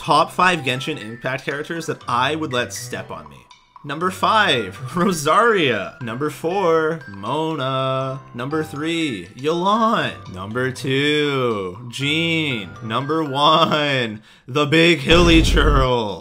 Top 5 Genshin Impact characters that I would let step on me. Number 5, Rosaria. Number 4, Mona. Number 3, Yelan. Number 2, Jean. Number 1, the Big Hilichurl.